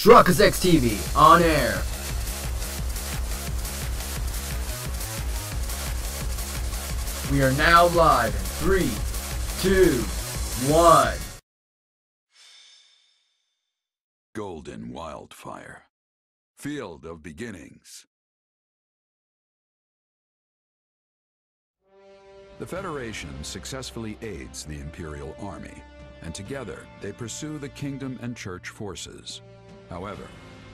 Truckers X TV on air. We are now live in three, two, one. Golden Wildfire. Field of Beginnings. The Federation successfully aids the Imperial Army, and together they pursue the Kingdom and Church forces. However,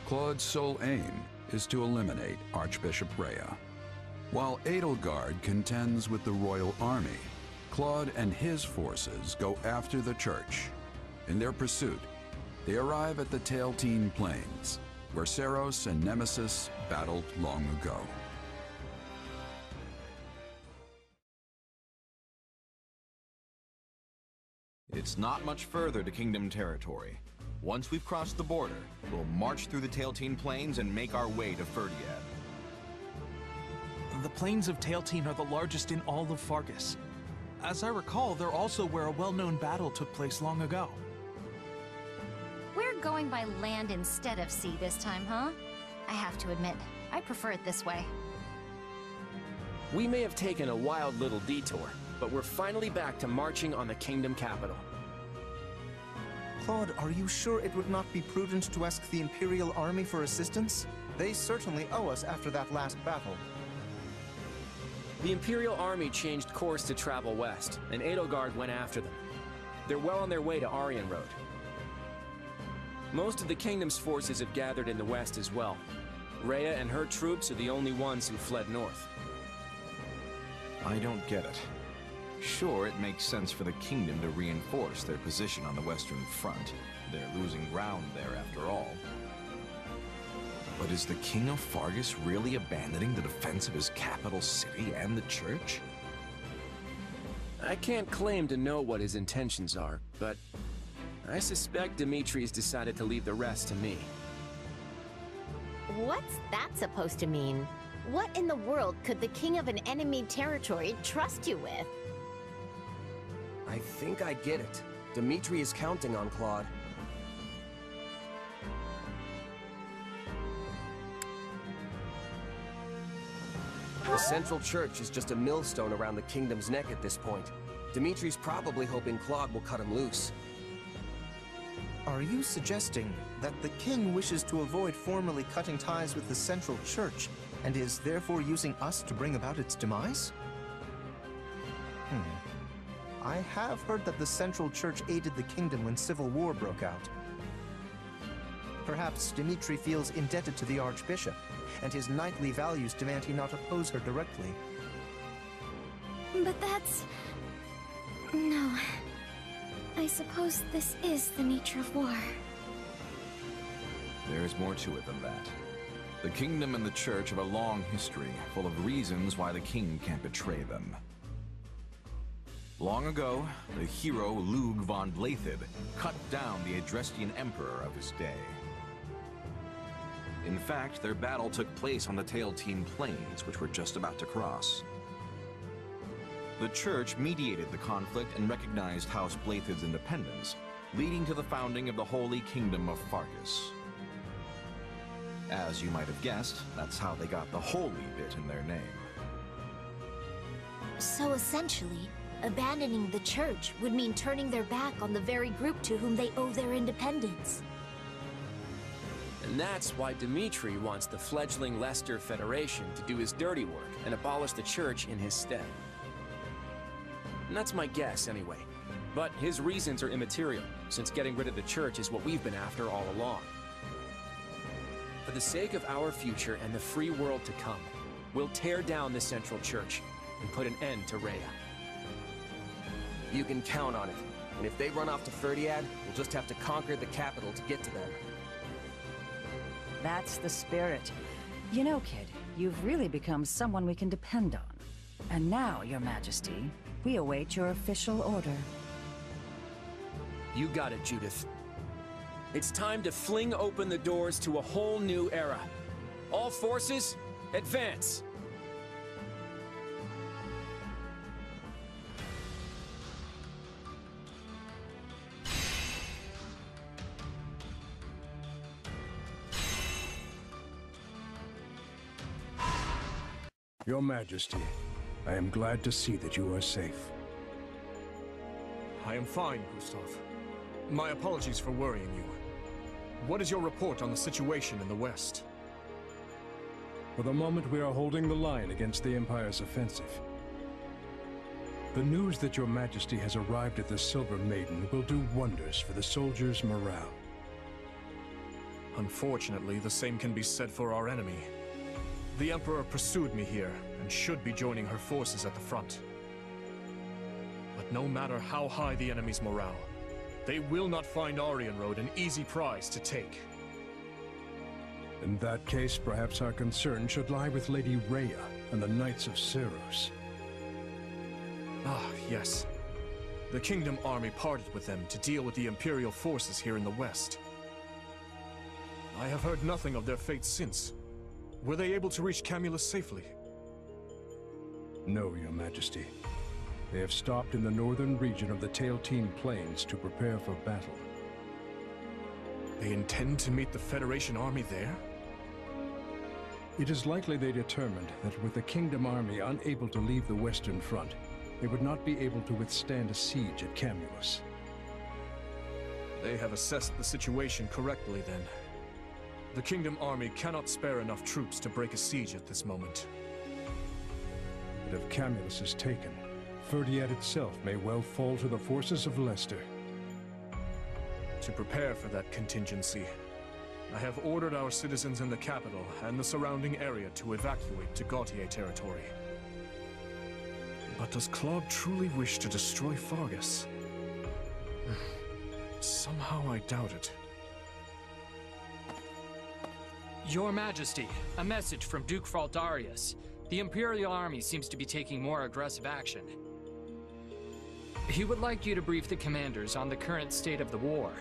Claude's sole aim is to eliminate Archbishop Rhea. While Edelgard contends with the Royal Army, Claude and his forces go after the Church. In their pursuit, they arrive at the Tailtean Plains, where Seiros and Nemesis battled long ago. It's not much further to Kingdom territory. Once we've crossed the border, we'll march through the Tailtean Plains and make our way to Fhirdiad. The plains of Tailtean are the largest in all of Faerghus. As I recall, they're also where a well-known battle took place long ago. We're going by land instead of sea this time, huh? I have to admit, I prefer it this way. We may have taken a wild little detour, but we're finally back to marching on the kingdom capital. Claude, are you sure it would not be prudent to ask the Imperial Army for assistance? They certainly owe us after that last battle. The Imperial Army changed course to travel west, and Edelgard went after them. They're well on their way to Arianrhod. Most of the Kingdom's forces have gathered in the west as well. Rhea and her troops are the only ones who fled north. I don't get it. Sure, it makes sense for the Kingdom to reinforce their position on the Western Front. They're losing ground there after all. But is the King of Faerghus really abandoning the defense of his capital city and the church? I can't claim to know what his intentions are, but I suspect Dimitri's decided to leave the rest to me. What's that supposed to mean? What in the world could the king of an enemy territory trust you with? I think I get it. Dimitri is counting on Claude. The Central Church is just a millstone around the kingdom's neck at this point. Dimitri's probably hoping Claude will cut him loose. Are you suggesting that the king wishes to avoid formally cutting ties with the Central Church, and is therefore using us to bring about its demise? Hmm. I have heard that the Central Church aided the kingdom when civil war broke out. Perhaps Dimitri feels indebted to the Archbishop, and his knightly values demand he not oppose her directly. But that's... No. I suppose this is the nature of war. There's more to it than that. The Kingdom and the Church have a long history, full of reasons why the King can't betray them. Long ago, the hero Loog von Blaiddyd cut down the Adrestian Emperor of his day. In fact, their battle took place on the Tailtean Plains, which we're just about to cross. The Church mediated the conflict and recognized House Blaiddyd's independence, leading to the founding of the Holy Kingdom of Faerghus. As you might have guessed, that's how they got the holy bit in their name. So essentially, abandoning the church would mean turning their back on the very group to whom they owe their independence. And that's why Dimitri wants the fledgling Leicester Federation to do his dirty work and abolish the church in his stead. And that's my guess, anyway. But his reasons are immaterial, since getting rid of the church is what we've been after all along. For the sake of our future and the free world to come, we'll tear down the Central Church and put an end to Rhea. You can count on it. And if they run off to Fhirdiad, we'll just have to conquer the capital to get to them. That's the spirit. You know, kid, you've really become someone we can depend on. And now, your majesty, we await your official order. You got it, Judith. It's time to fling open the doors to a whole new era. All forces, advance! Your Majesty, I am glad to see that you are safe. I am fine, Gustav. My apologies for worrying you. What is your report on the situation in the West? For the moment, we are holding the line against the Empire's offensive. The news that your majesty has arrived at the Silver Maiden will do wonders for the soldiers' morale. Unfortunately, the same can be said for our enemy. The Emperor pursued me here, and should be joining her forces at the front. But no matter how high the enemy's morale, they will not find Arianrhod an easy prize to take. In that case, perhaps our concern should lie with Lady Rhea and the Knights of Seiros. Ah, yes. The Kingdom Army parted with them to deal with the Imperial forces here in the west. I have heard nothing of their fate since. Were they able to reach Camulus safely? No, your majesty. They have stopped in the northern region of the Tailtean Plains to prepare for battle. They intend to meet the Federation army there? It is likely they determined that with the Kingdom army unable to leave the Western Front, they would not be able to withstand a siege at Camulus. They have assessed the situation correctly, then. The Kingdom army cannot spare enough troops to break a siege at this moment. But if Camulus is taken, Fhirdiad itself may well fall to the forces of Leicester. To prepare for that contingency, I have ordered our citizens in the capital and the surrounding area to evacuate to Gautier territory. But does Claude truly wish to destroy Faerghus? Somehow I doubt it. Your Majesty, a message from Duke Fraldarius. The Imperial Army seems to be taking more aggressive action. He would like you to brief the commanders on the current state of the war.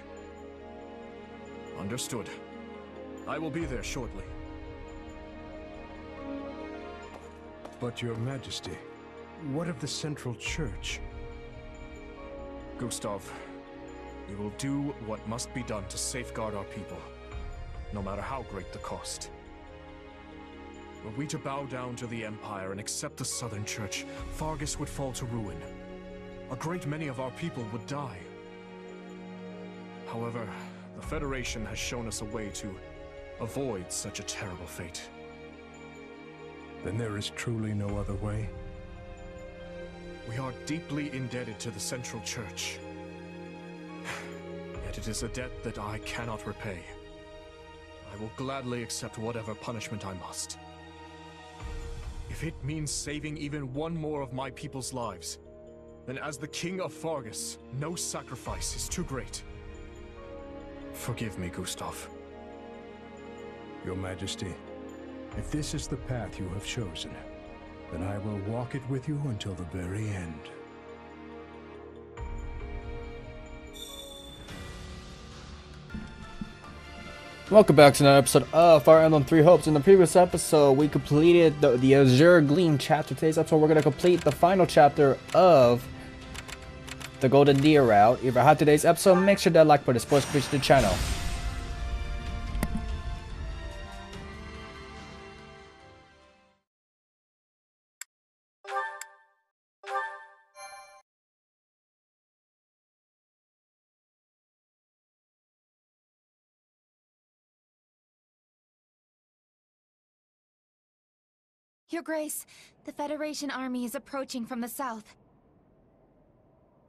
Understood. I will be there shortly. But your majesty, what of the Central Church? Gustav, we will do what must be done to safeguard our people, no matter how great the cost. Were we to bow down to the Empire and accept the Southern Church, Faerghus would fall to ruin. A great many of our people would die. However, the Federation has shown us a way to avoid such a terrible fate. Then there is truly no other way? We are deeply indebted to the Central Church. Yet it is a debt that I cannot repay. I will gladly accept whatever punishment I must. If it means saving even one more of my people's lives, then as the King of Faerghus, no sacrifice is too great. Forgive me, Gustav. Your Majesty, if this is the path you have chosen, then I will walk it with you until the very end. Welcome back to another episode of Fire Emblem Three Hopes. In the previous episode, we completed the, the Azure Gleam chapter. Today's episode, we're going to complete the final chapter of the Golden Deer route. If you had today's episode, make sure that like button, sports push the channel. Your Grace, the Federation army is approaching from the south.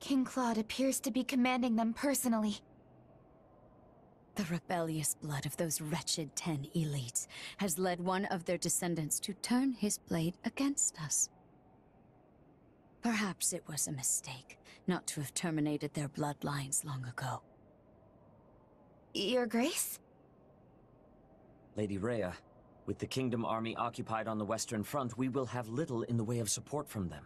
King Claude appears to be commanding them personally. The rebellious blood of those wretched ten elites has led one of their descendants to turn his blade against us. Perhaps it was a mistake not to have terminated their bloodlines long ago. Your Grace? Lady Rhea, with the Kingdom army occupied on the Western Front, we will have little in the way of support from them.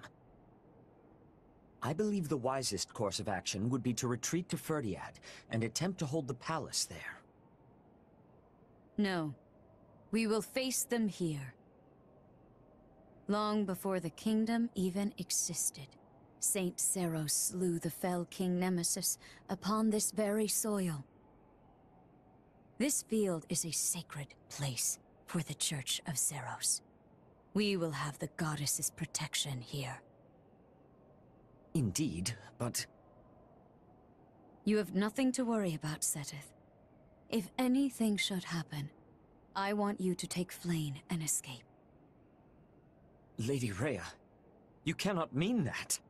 I believe the wisest course of action would be to retreat to Fhirdiad and attempt to hold the palace there. No. We will face them here. Long before the kingdom even existed, Saint Seiros slew the fell King Nemesis upon this very soil. This field is a sacred place for the Church of Seiros. We will have the goddess's protection here. Indeed, but... You have nothing to worry about, Seteth. If anything should happen, I want you to take Flayn and escape. Lady Rhea, you cannot mean that.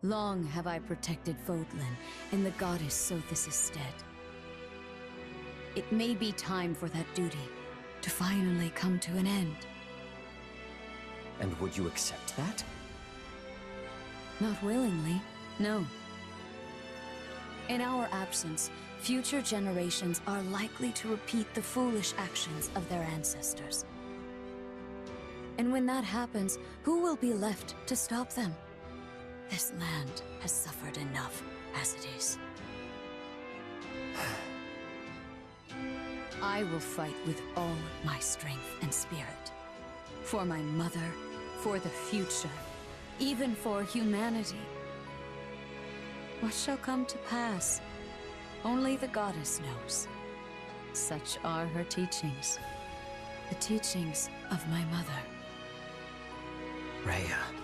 Long have I protected Fodlan in the goddess Sothis' stead. It may be time for that duty to finally come to an end. And would you accept that? Not willingly, no. In our absence, future generations are likely to repeat the foolish actions of their ancestors. And when that happens, who will be left to stop them? This land has suffered enough as it is. I will fight with all my strength and spirit. For my mother, for the future, even for humanity. What shall come to pass? Only the goddess knows. Such are her teachings. The teachings of my mother. Rhea.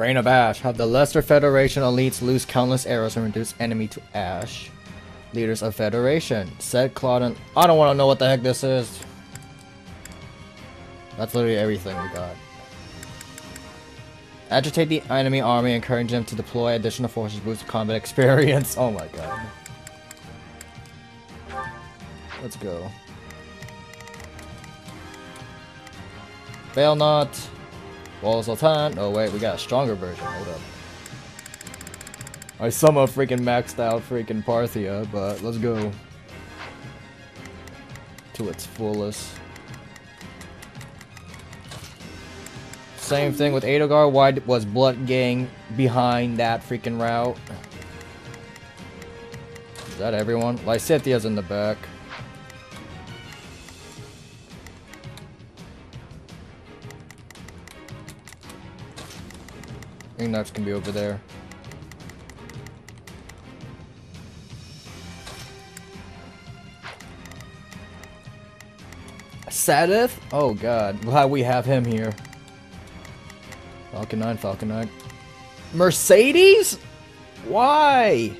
Reign of Ash. Have the Leicester Federation elites lose countless arrows and reduce enemy to ash. Leaders of Federation. Said Claude and... I don't want to know what the heck this is. That's literally everything we got. Agitate the enemy army, encourage them to deploy additional forces, boost combat experience. Oh my god. Let's go. Failnaught. Wall Sultan. Oh wait, we got a stronger version. Hold up. I somehow freaking maxed out freaking Parthia, but let's go. To its fullest. Same thing with Edogar. Why was Blood Gang behind that freaking route? Is that everyone? Lysithea's in the back. Think that's gonna be over there. Sadith? Oh god, glad we have him here. Falcon 9, Falcon 9. Mercedes? Why?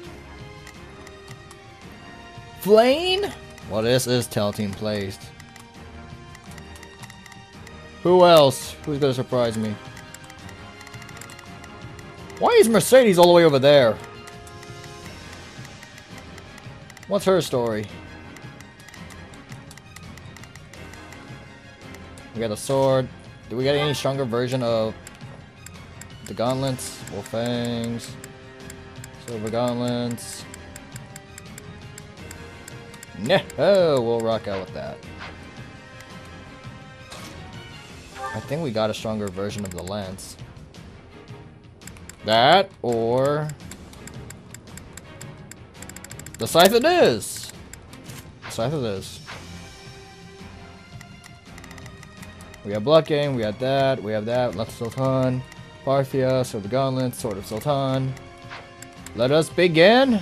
Flayn? Well, this is Tailtean placed. Who else? Who's gonna surprise me? Why is Mercedes all the way over there? What's her story? We got a sword. Do we get any stronger version of the gauntlets? Wolf fangs. Silver gauntlets. Nah, oh, we'll rock out with that. I think we got a stronger version of the lance. That, or... The scythe it is! The scythe it is. We have Blood Game, we have that, we have that, Left Sultan, Parthia, Sword of Gauntlet, Sword of Sultan. Let us begin!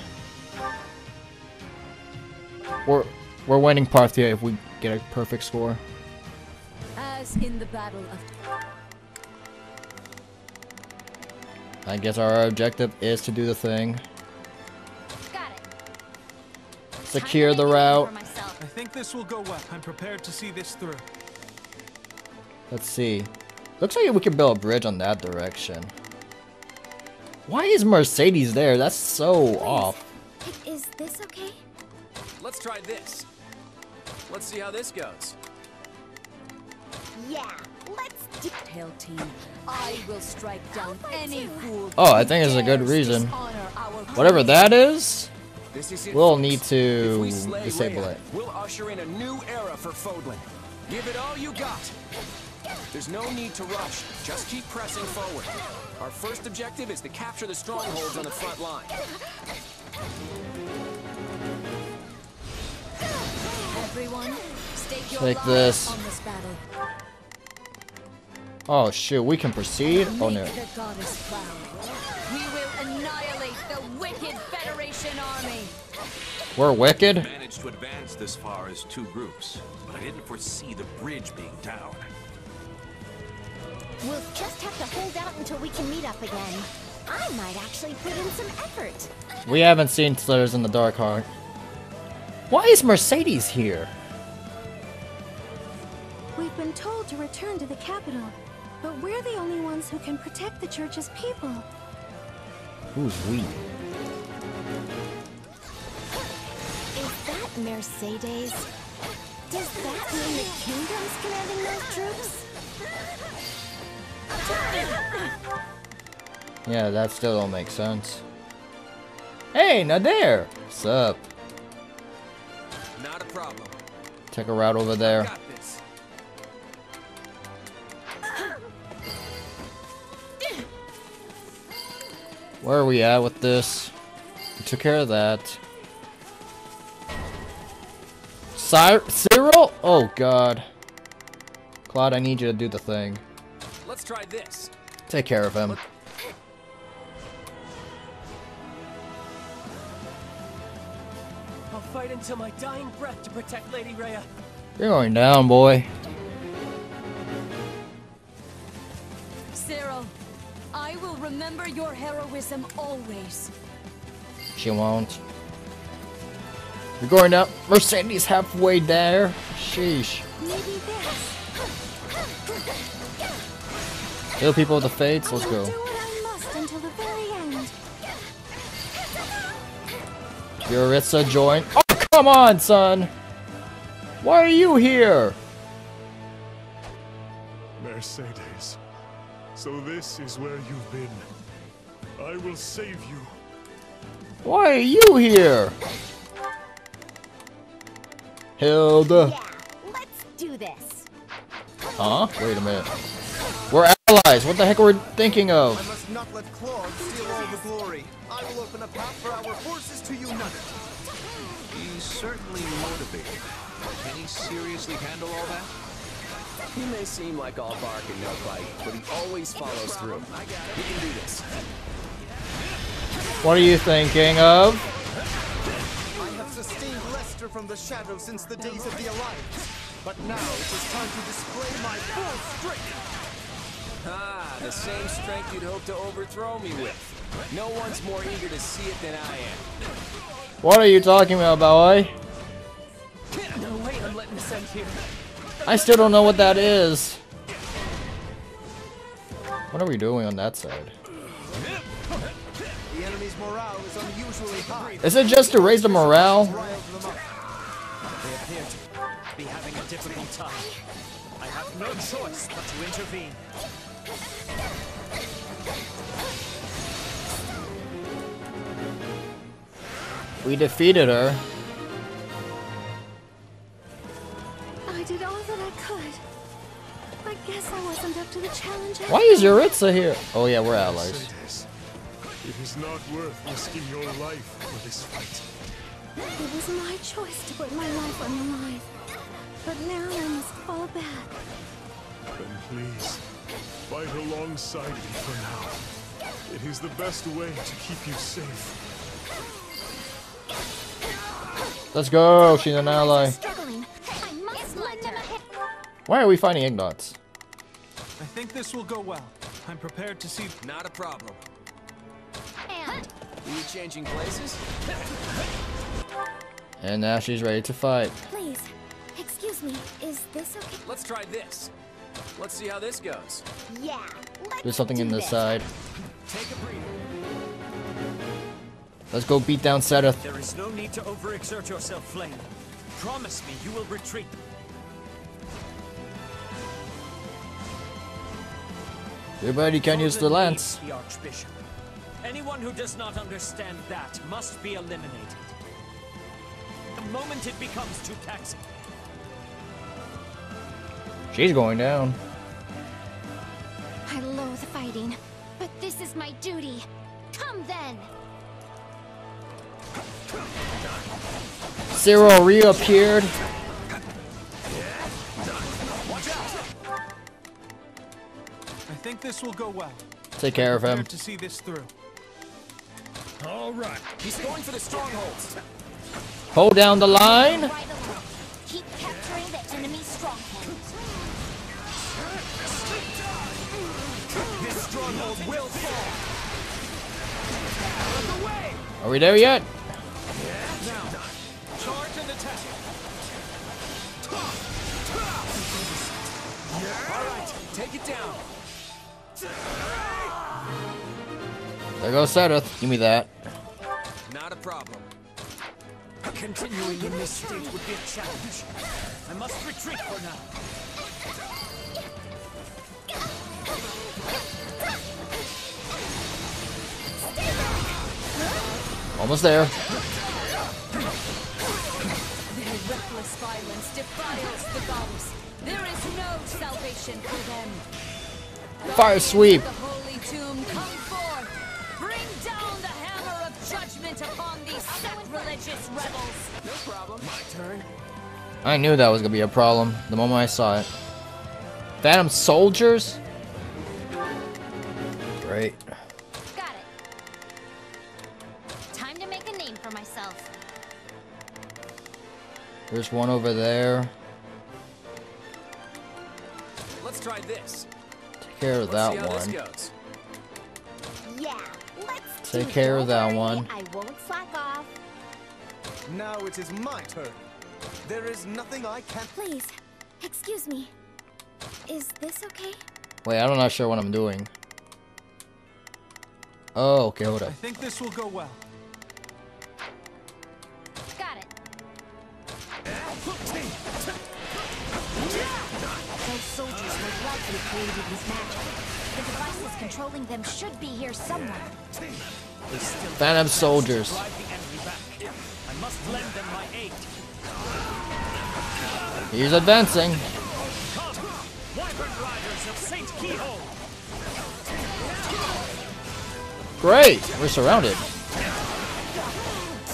We're, we're winning Parthia if we get a perfect score. As in the Battle of... I guess our objective is to do the thing. Secure the route. I think this will go well. I'm prepared to see this through. Let's see. Looks like we can build a bridge on that direction. Why is Mercedes there? That's so off. Is this okay? Let's try this. Let's see how this goes. Yeah, let's do Tail team. I will strike down any fool. Oh, I think it's a good reason. Whatever that is, This is it, we'll folks. need to we disable Rhea, it. We'll usher in a new era for Fodlan. Give it all you got. There's no need to rush. Just keep pressing forward. Our first objective is to capture the strongholds on the front line. Everyone, stake your Take lives this. On this battle. Oh shoot, we can proceed? Oh no. Make the goddess proud. We will annihilate the wicked Federation army. We're wicked? managed to advance this far as two groups, but I didn't foresee the bridge being down. We'll just have to hold out until we can meet up again. I might actually put in some effort. We haven't seen Slithers in the Dark Heart. Why is Mercedes here? We've been told to return to the capital, but we're the only ones who can protect the church's people. Who's we? Is that Mercedes? Does that mean the kingdom's commanding those troops? Yeah, that still don't make sense. Hey, Nader! What's up? Not a problem. Take a route over there. Where are we at with this? We took care of that. Cy Cyril? Oh god. Claude, I need you to do the thing. Let's try this. Take care of him. I'll fight until my dying breath to protect Lady Rhea. You're going down, boy. I will remember your heroism always. She won't. You're going up. Mercedes halfway there. Sheesh. Maybe this. Kill people with the fates. Let's go. Do what I must until the very end. Jeritza join. Oh, come on, son. Why are you here? So this is where you've been. I will save you. Why are you here? Hilda. Yeah, Let's do this. Huh? Wait a minute. We're allies. What the heck are we thinking of? I must not let Claude steal all the glory. I will open a path for our forces to unite. He's certainly motivated. Can he seriously handle all that? He may seem like all bark and no bite, but he always follows through. He can do this. What are you thinking of? I have sustained Leicester from the shadow since the days of the Alliance. But now it is time to display my full strength. Ah, the same strength you'd hope to overthrow me with. No one's more eager to see it than I am. What are you talking about, boy? No way I'm letting this end here. I still don't know what that is. What are we doing on that side? The enemy's morale is unusually high. Is it just to raise the morale? They appear to be having a difficult time. I have no choice but to intervene. We defeated her. Did all that I could. I guess I wasn't up to the challenge. Why is Jeritza here? Oh yeah, we're allies. It is not worth risking your life for this fight. It was my choice to put my life on the line. But now I must fall back. Then please, fight alongside me for now. It is the best way to keep you safe. Let's go. She's an ally. Why are we fighting Ignatz? I think this will go well. I'm prepared to see. Not a problem. And Are you changing places? And now she's ready to fight. Please, excuse me, is this okay? Let's try this. Let's see how this goes. yeah, let's There's something in do the this. side. Take a breather. Let's go beat down Seth. There is no need to overexert yourself, Flayn. Promise me you will retreat. Everybody can use the Odin lance. The Archbishop. Anyone who does not understand that must be eliminated. The moment it becomes too taxing. She's going down. I loathe fighting, but this is my duty. Come then. Cyril reappeared. Think this will go well. Take care of him. To see this through. All right. He's going for the strongholds. Hold down the line. Right. Keep capturing the enemy strongholds. This stronghold will fall. Out of the way. Are we there yet? Now, charge and attack. All right, take it down. There goes Seth. Give me that. Not a problem. Continuing in this state would be a challenge. I must retreat for now. Almost there. Their reckless violence defiles the gods. There is no salvation for them. Fire sweep. The holy tomb, come forth. Bring down the hammer of judgment upon these sacrilegious rebels. No problem. My turn. I knew that was gonna be a problem the moment I saw it. Phantom soldiers? Great. Got it. Time to make a name for myself. There's one over there. Let's try this. Take care of Let's that see how this one. Yeah, let's Take care of that worry, one. I won't slack off. Now it is my turn. There is nothing I can't. Please, excuse me. Is this okay? Wait, I'm not sure what I'm doing. Oh, okay, hold up. I think this will go well. Soldiers likely created magic. The devices controlling them should be here somewhere. Phantom soldiers. I must lend them my aid. He's advancing. Great! We're surrounded.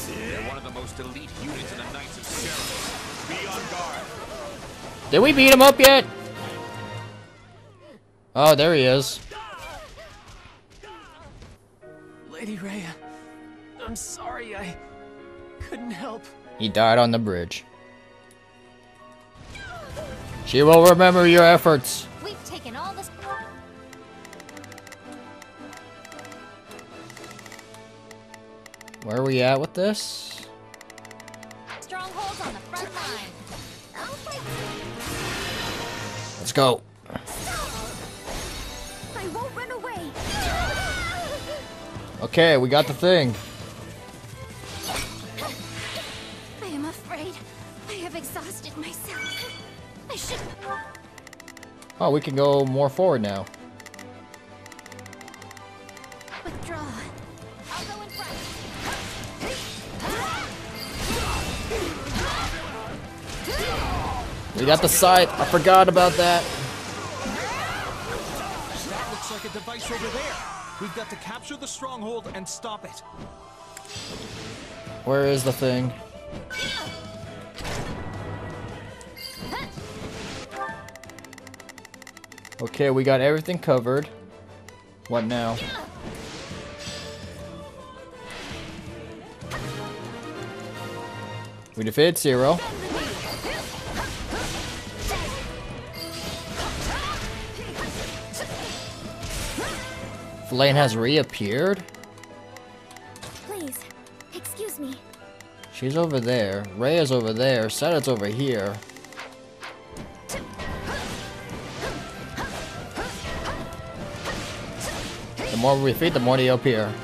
They're one of the most elite units in the Knights of Cerberus. Be on guard. Did we beat him up yet? Oh, there he is. Lady Rhea, I'm sorry I couldn't help. He died on the bridge. She will remember your efforts. We've taken all this. Where are we at with this? Strongholds on the front line. I'll. Let's go. Okay, we got the thing. I am afraid I have exhausted myself. I should. Oh, we can go more forward now. Withdraw. I'll go in front. We got the scythe. I forgot about. That We've got to capture the stronghold and stop it. Where is the thing? Okay, we got everything covered. What now? We defeated Zero. Flayn has reappeared? Please, excuse me. She's over there. Rhea's over there. Seda's over here. The more we feed, the more they appear.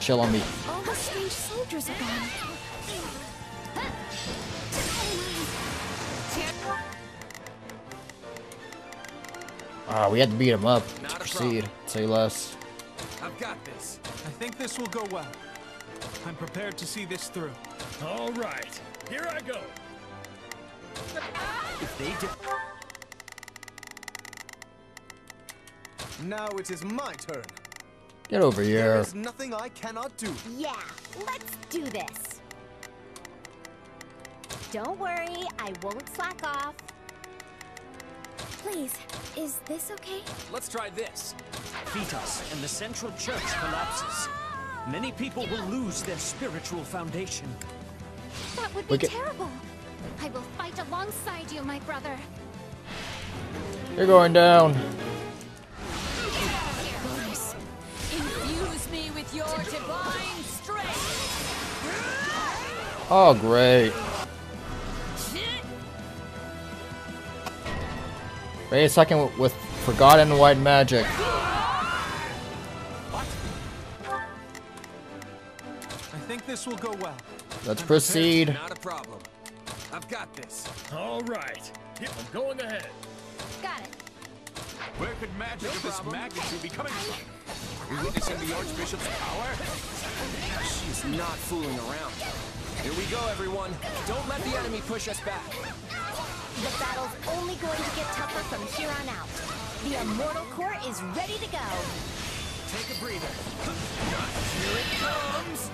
Chill on me. All the strange soldiers are gone. Ah, we had to beat him up to Not a proceed. Say less. I've got this. I think this will go well. I'm prepared to see this through. All right. Here I go. If they did. Now it is my turn. Get over here. There is nothing I cannot do. Yeah, let's do this. Don't worry, I won't slack off. Please, is this okay? Let's try this. Fetus and the central church collapses. Many people will lose their spiritual foundation. That would be ca- terrible. I will fight alongside you, my brother. You're going down. Goddess, infuse me with your divine strength. Oh, great. Wait a second with Forgotten White Magic. What? I think this will go well. Let's proceed. Not a problem. I've got this. All right. I'm going ahead. Got it. Where could magic of this magnitude be coming from? Are we witnessing the Archbishop's power? She's not fooling around. Here we go, everyone. Don't let the enemy push us back. The battle's only going to get tougher from here on out. The Immortal Core is ready to go. Take a breather. Here it comes.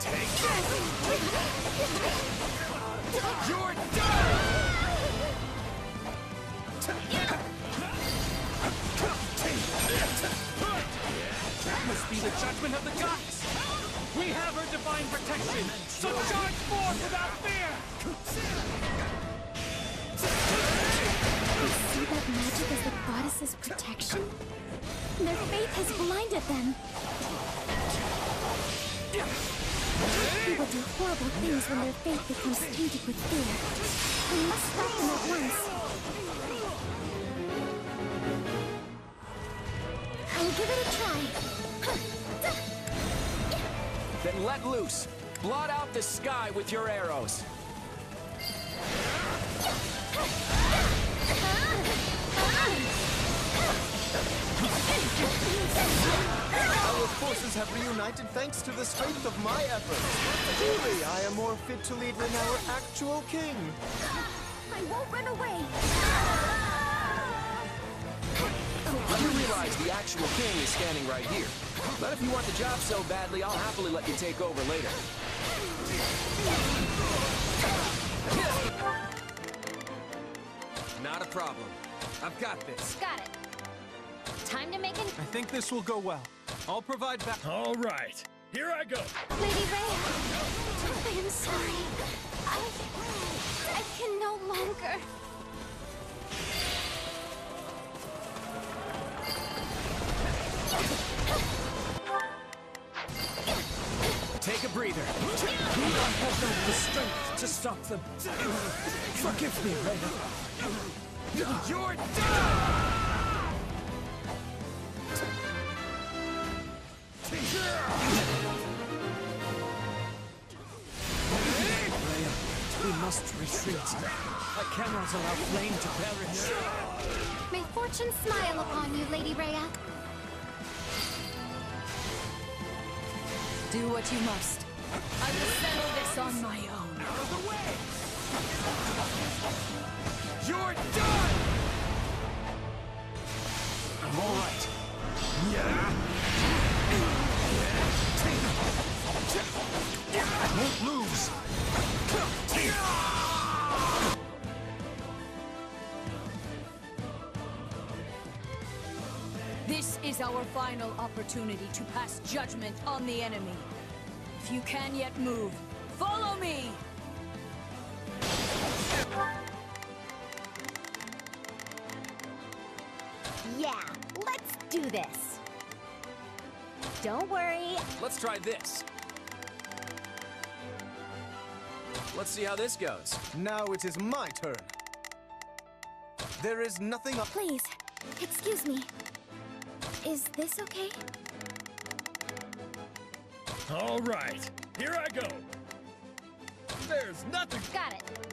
Take this. You're done. That must be the judgment of the gods. We have her divine protection, so charge forth without fear. They see that magic as the goddess's protection? Their faith has blinded them. People do horrible things when their faith becomes tainted with fear. We must stop them at once. I'll give it a try. Then let loose. Blot out the sky with your arrows. Our forces have reunited thanks to the strength of my efforts. Truly, I am more fit to lead than our actual king. I won't run away. You realize the actual king is standing right here. But if you want the job so badly, I'll happily let you take over later. Not a problem. I've got this. Got it. Time to make an... I think this will go well. I'll provide back. All right. Here I go. Lady Rhea, I am sorry. I... I can no longer... Take a breather. I have not the strength to stop them. Forgive me, Rhea. You're done. Rhea, we must retreat. I cannot allow Flayn to perish. May fortune smile upon you, Lady Rhea. Do what you must. I will settle this on my own. Out of the way. You're done. I'm all right. Yeah. I won't lose. This is our final opportunity to pass judgment on the enemy. If you can yet move, follow me! Yeah, let's do this. Don't worry. Let's try this. Let's see how this goes. Now it is my turn. There is nothing up. Please, excuse me. Is this okay? All right. Here I go. There's nothing. Got it.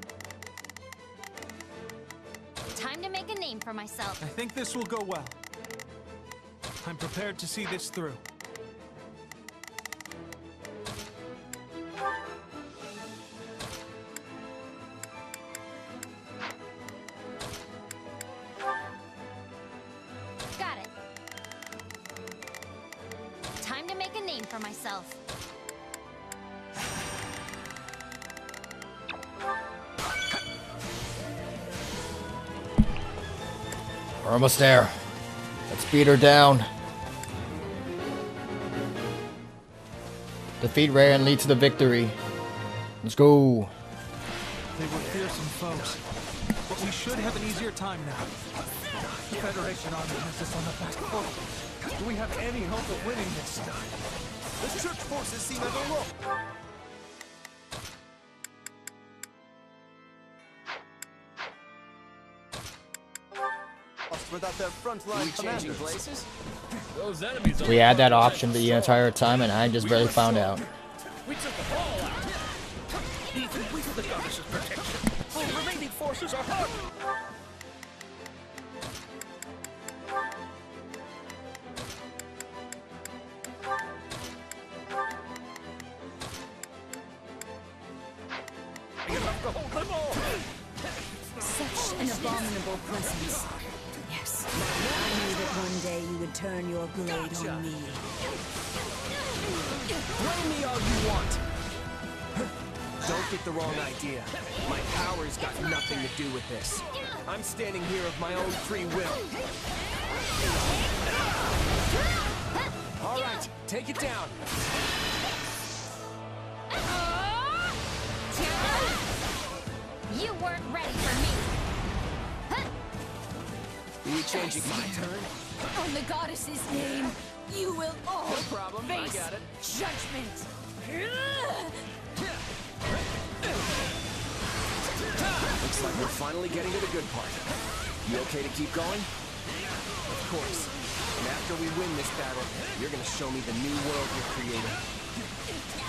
Time to make a name for myself. I think this will go well. I'm prepared to see this through. Almost there. Let's beat her down. Defeat Rhea and lead to the victory. Let's go. They were fearsome but we should have an easier time now. The Federation army has us on the back foot. Do we have any hope of winning this? The church forces seem at Without their frontline commanders. places? Those enemies We had that option the entire time and I just barely found out. We took them all out. Even with the goddess's protection, the remaining forces are hurt. Enough to hold them all. Such an abominable presence. Day you would turn your blade on me. Blame me all you want. Don't get the wrong idea. My power's got nothing to do with this. I'm standing here of my own free will. All right, take it down. You weren't ready for me. You changing my turn? On the goddess's name, you will all No problem, I face got it. judgment. Looks like we're finally getting to the good part. You okay to keep going? Of course. And after we win this battle, you're gonna show me the new world you're creating.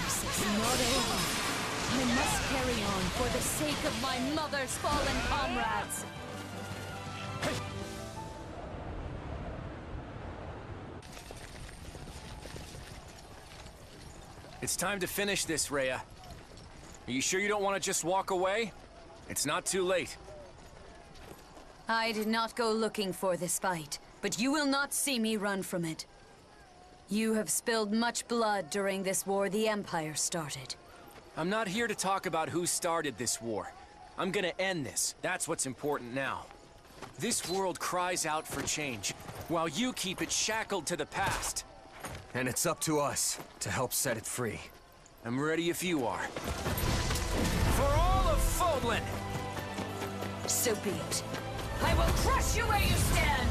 This is not over. I must carry on for the sake of my mother's fallen comrades. It's time to finish this, Rhea. Are you sure you don't want to just walk away? It's not too late. I did not go looking for this fight, but you will not see me run from it. You have spilled much blood during this war the Empire started. I'm not here to talk about who started this war. I'm gonna end this. That's what's important now. This world cries out for change, while you keep it shackled to the past. And it's up to us to help set it free. I'm ready if you are. For all of Fodlan! So be it. I will crush you where you stand!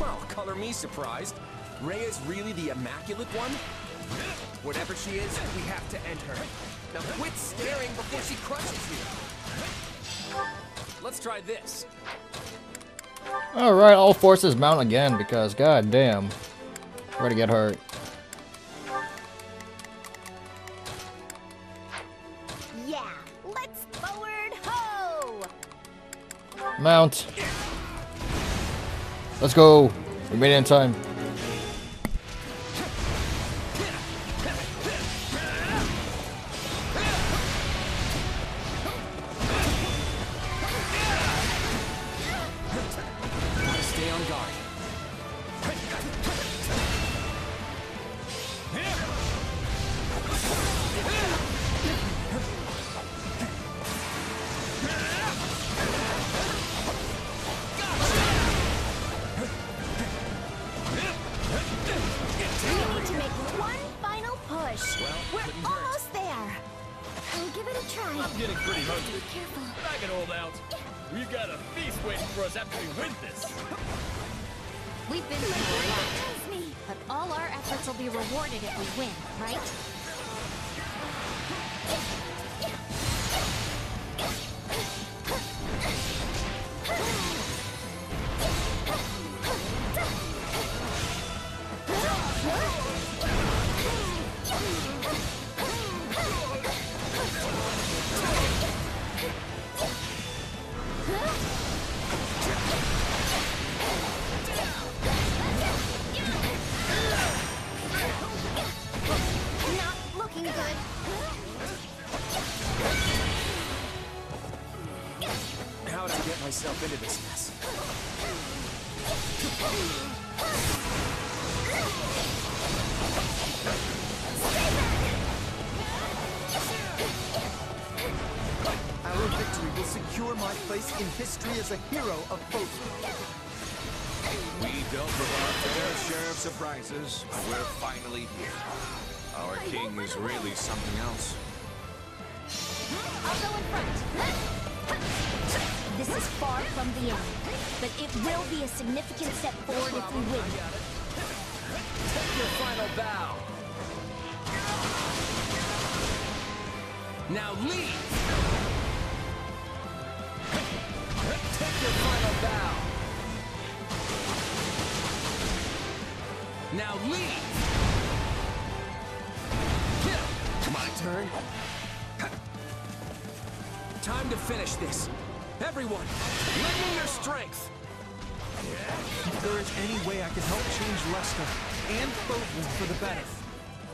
Well, color me surprised. Rhea's really the Immaculate One? Whatever she is, we have to end her. Now quit staring before she crushes you. Let's try this. Alright, all forces mount again because god damn. We're gonna get hurt. Yeah, let's forward ho! Mount. Let's go. We made it in time. Careful. But I can hold out. We've got a feast waiting for us after we win this. We've been through a lot. But all our efforts will be rewarded if we win, right? History as a hero of hope. We dealt with our fair share of surprises, we're finally here. Our king is really something else. I'll go in front. This is far from the end, but it will be a significant step forward if we win. Take your final bow. Now leave! Take your final bow. Now leave! My turn. Time to finish this. Everyone, lend me your strength. If there is any way I can help change Leicester and Fodlan for the better,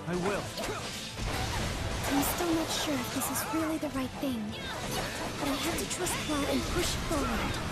I will. I'm still not sure if this is really the right thing, but I have to trust Claude and push forward.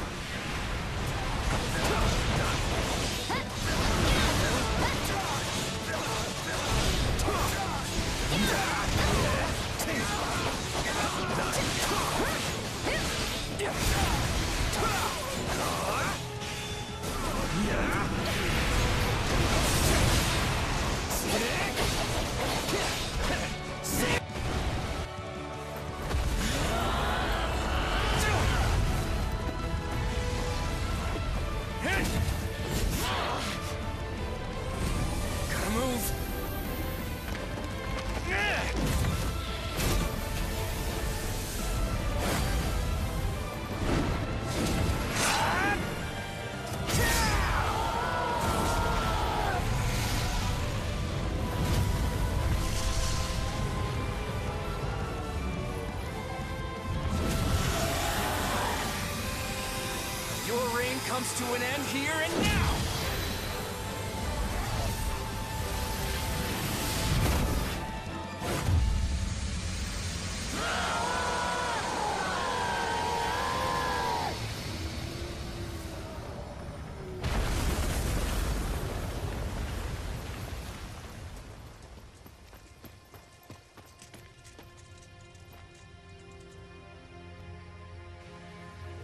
Comes to an end here and now!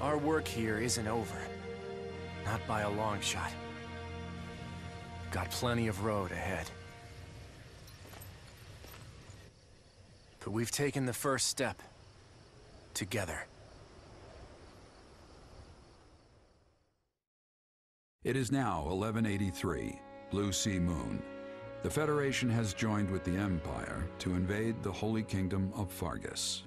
Our work here isn't over. By a long shot. Got plenty of road ahead. But we've taken the first step. Together. It is now 1183, Blue Sea Moon. The Federation has joined with the Empire to invade the Holy Kingdom of Faerghus.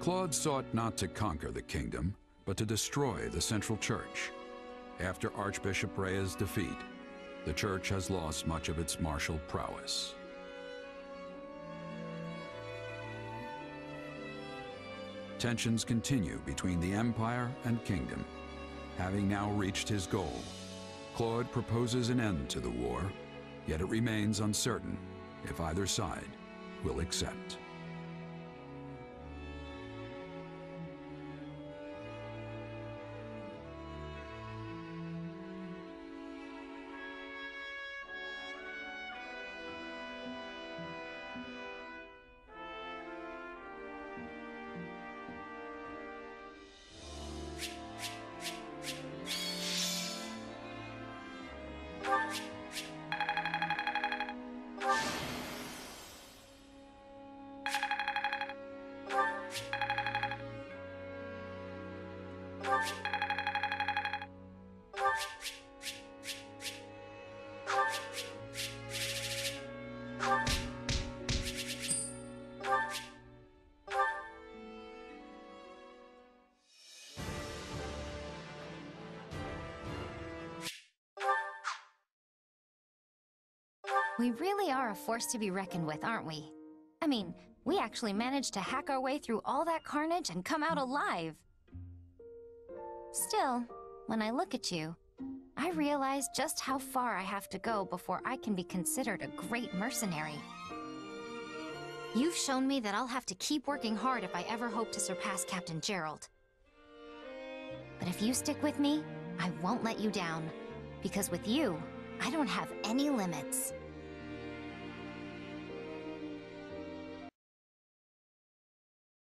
Claude sought not to conquer the kingdom, but to destroy the Central Church. After Archbishop Rhea's defeat, the Church has lost much of its martial prowess. Tensions continue between the Empire and Kingdom. Having now reached his goal, Claude proposes an end to the war, yet it remains uncertain if either side will accept. We really are a force to be reckoned with, aren't we? I mean, we actually managed to hack our way through all that carnage and come out alive. Still, when I look at you, I realize just how far I have to go before I can be considered a great mercenary. You've shown me that I'll have to keep working hard if I ever hope to surpass Captain Jeralt. But if you stick with me, I won't let you down. Because with you, I don't have any limits.